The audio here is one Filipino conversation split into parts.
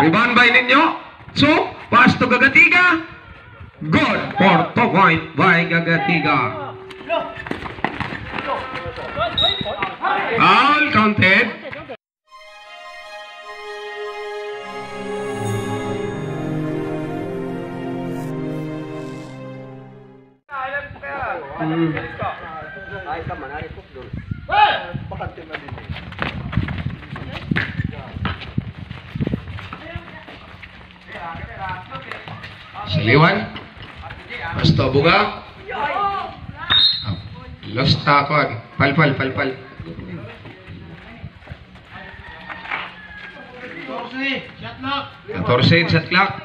Rebound by ninyo. So, pass to Gagatiga. Good for two point by Gagatiga. Foul counted. Hmm. Ay, ka man, ari po doon. Pakantin na din. Saliwan. Basta buga. Lost takon. Pal pal pal pal. Katorse shot clock.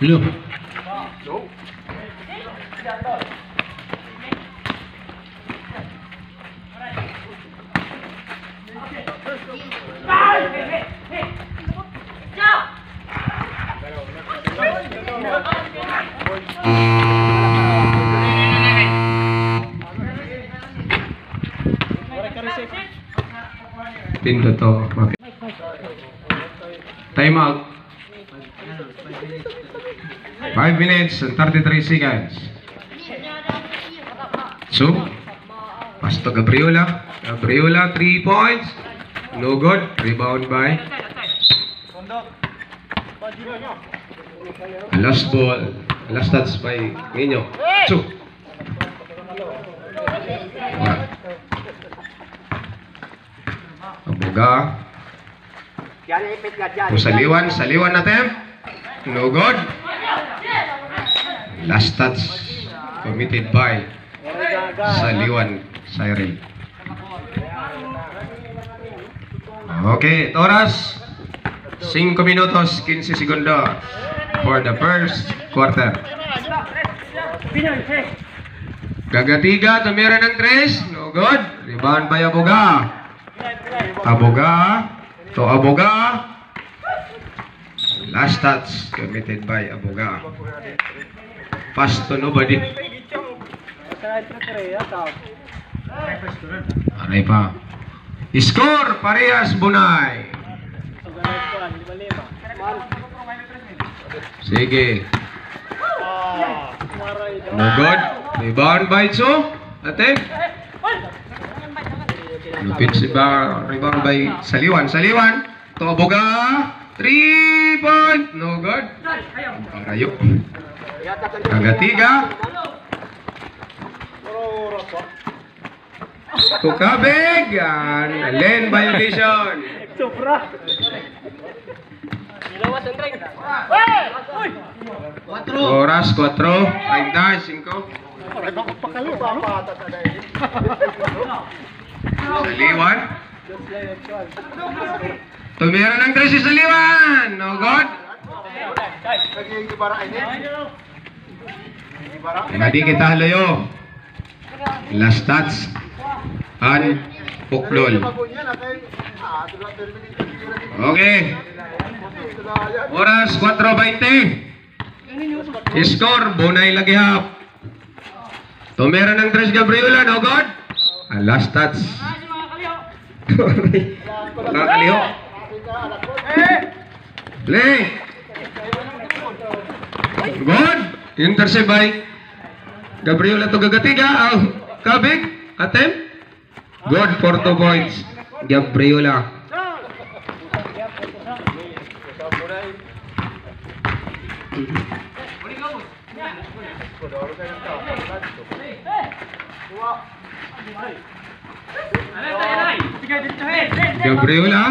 Look. Pindo to. Okay. Time out. 5 minutes and 33 seconds. Pass to Gabriola. Gabriola, 3 points. No good. Rebound by. Last ball. Last touch by Nino. Abuga. Ipit ka dyan. Kung saliwan, saliwan natin. No good. Last touch committed by Saliwan Cyril. Okay, oras 5 minutos 15 segundos for the first quarter. Gagatiga, tumira ng tres. No good. Rebound by Aboga. Aboga. To Aboga. Last touch committed by Aboga. Pass to nobody. Aray pa. Score! Parehas Bunay. Sige. No good. Rebound by Cho. Ate. Lupit si ba rebound by Saliwan. Saliwan. To Aboga. Three point. No good. Parayo. Kagatiga. Tukabig. Yan. Lane violation. Oras 4. 35. Saliwan. Tumira ng tres si Saliwan. No good. Hindi kita halayo. Last touch. An Puklol. Ah, Okay. Oras 4.20. Score, Bunay Lagihap. Tumira ng Tres Gabriola, no good? Ang last touch. Nakakaliho. Play. Good. Intercept by Gabriola to Gagatiga. Oh, Kabig. Attempt. Good for two points. Gabriola. Gabriola.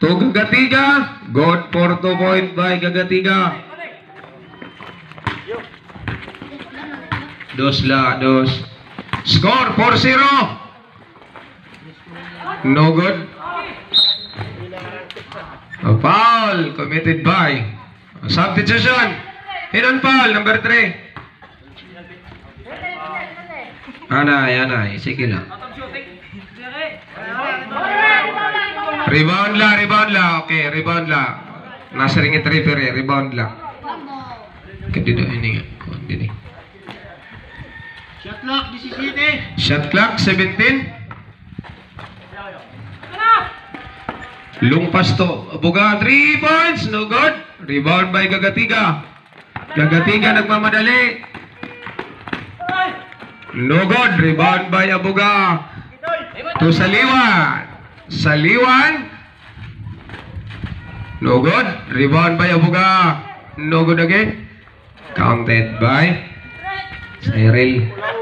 To Gagatiga. Good for two point by Gagatiga. Dos la, dos. Score 4-0. No good. A foul committed by. Substitution. Hidden foul, number 3. Anay, anay. Sige lang. Rebound la, rebound la. Okay, rebound la. Nasa ringit referee, rebound la. Kadida ini nga. Kundi ni. Clock, 17. Shot clock, 17. Lumpas to. Buga, 3 points. No good. Rebound by Gagatiga. Gagatiga nagmamadali. No good. Rebound by Abuga. To Saliwan. Saliwan. No good. Rebound by Abuga. No good again. Counted by Cyril.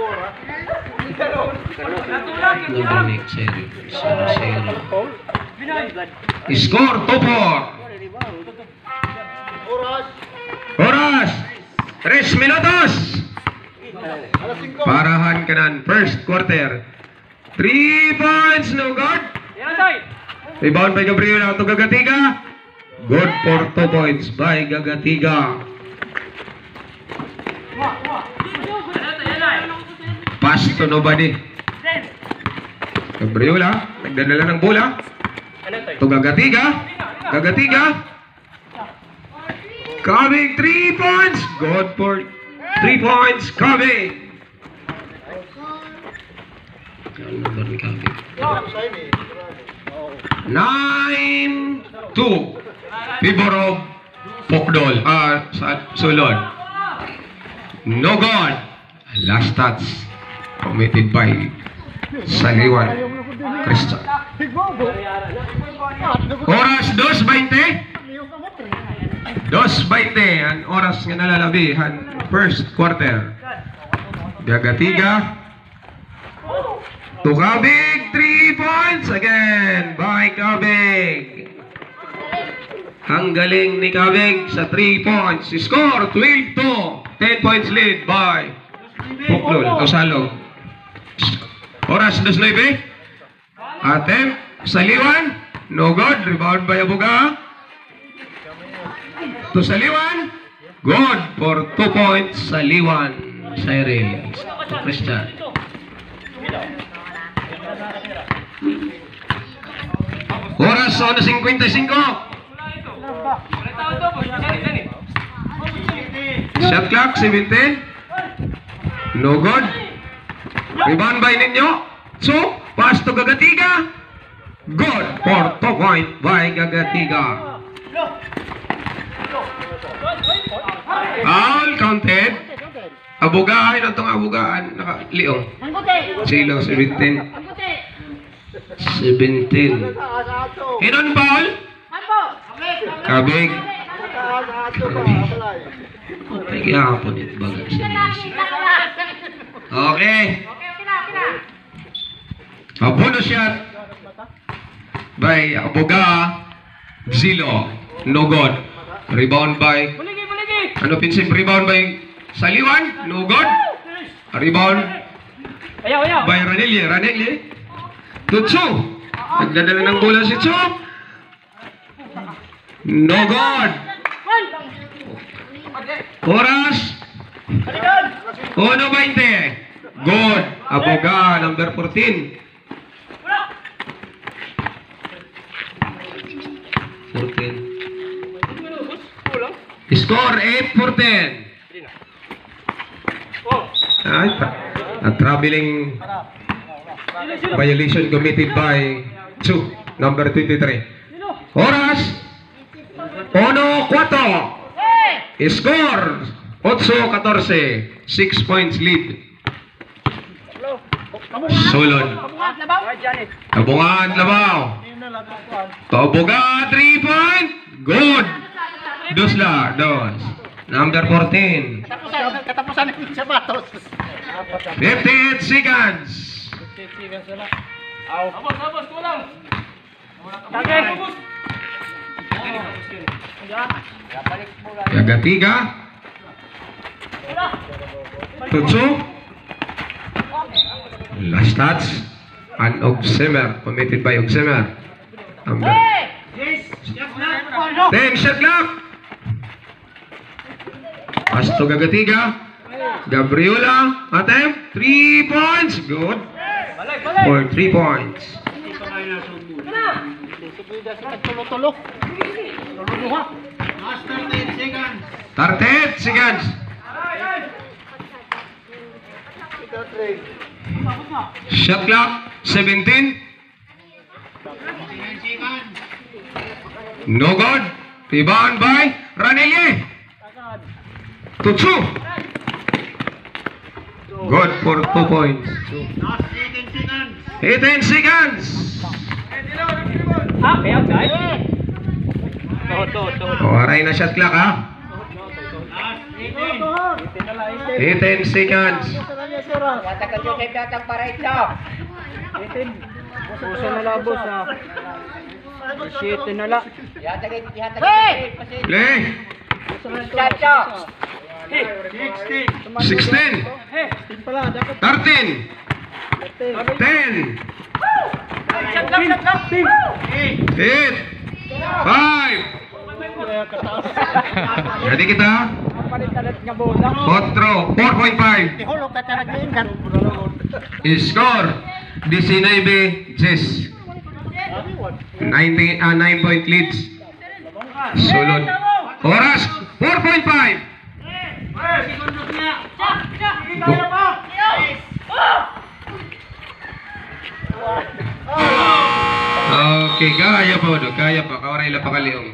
Score, 2-4. Oras. Oras. 3 minutos. Parahan ka nan. First quarter. 3 points, no good. Rebound by Gabriel to Gagatiga. Good for 2 points by Gagatiga. Pass to nobody. Gabriola, nagdadala ng bola. To Gagatiga. Gagatiga. Coming 3 points. Good for 3 points. Coming. Sign. 9 2 Favor of Pokdol. Ah, sa Sulod. No God. Last touch. Committed by Saliwan. Christian. Oras 2.20. 2.20 ang oras nga nalalabi ang first quarter. Gagatiga. To Kabig, 3 points again by Kabig. Ang galing ni Kabig sa 3 points. Score 12-2. 10 points lead by Puklol o Salog. Oras 2.9. Attempt. Saliwan. No good. Rebound by Abuga. To Saliwan. Good for 2 points. Saliwan. Cyril. Christian. Oras 11.55. Shot clock 17. No good. Rebound by ninyo. So, pass to Gagatiga. Good for 2 point by Gagatiga. Foul counted. Abugahan ang itong abugaan. Nakaliong. Silo 17. 17. Nakasato. Hinon foul. Kabig. Okay, kaya hapon ito bagal sa Messi. Okay. A bonus shot by Abuga Zilo. No good. Rebound by ano pinsim rebound by Saliwan. No good. Rebound by Ranelli. Ranelli. Tutsu. Nagdadala ng bola si Tsu. No good. Oras. 1.20. Good. Aboga, number 14. 14. Score 8 for 10. Ay, pa- a traveling violation committed by Chu, number 23. Oras. 1-4. Score 8-14. 6 points lead. Sulod. Kabungan, Labaw. Kabuga, 3 point. Good. Dosla, dos. Number 14. Katapusan, katapusan ng sapatos. 58 seconds. Abos, abos, kulang. Tagay. Gagatiga. Tutsu. Last touch. And Ogsemer. Committed by Ogsemer. Number 10 shot clock. Pass to Gagatiga. Gabriola. Attempt. 3 points. Good. For 3 points. 38 seconds. 38 seconds. Catherine. Shot clock, 17. No good. Rebound by Ranelli. Tutsu. Good for two points. 18 seconds. Ah, kaya guys. Tuhod, tuhod, tuhod. O, aray na shot clock ha. 18 seconds. Yata ka dyan kayo datang para ito. Puso na labos ha. Siyete na lang. Hey! Play! Chacho! 16 13 10 8 5 Ready kita? Otro 4.5 Score 19 10 9, uh, 9 point leads. Sulod. Oras, 4.5. Okay, kaya pa, kaya pa. Kawaray lang pa kaliong.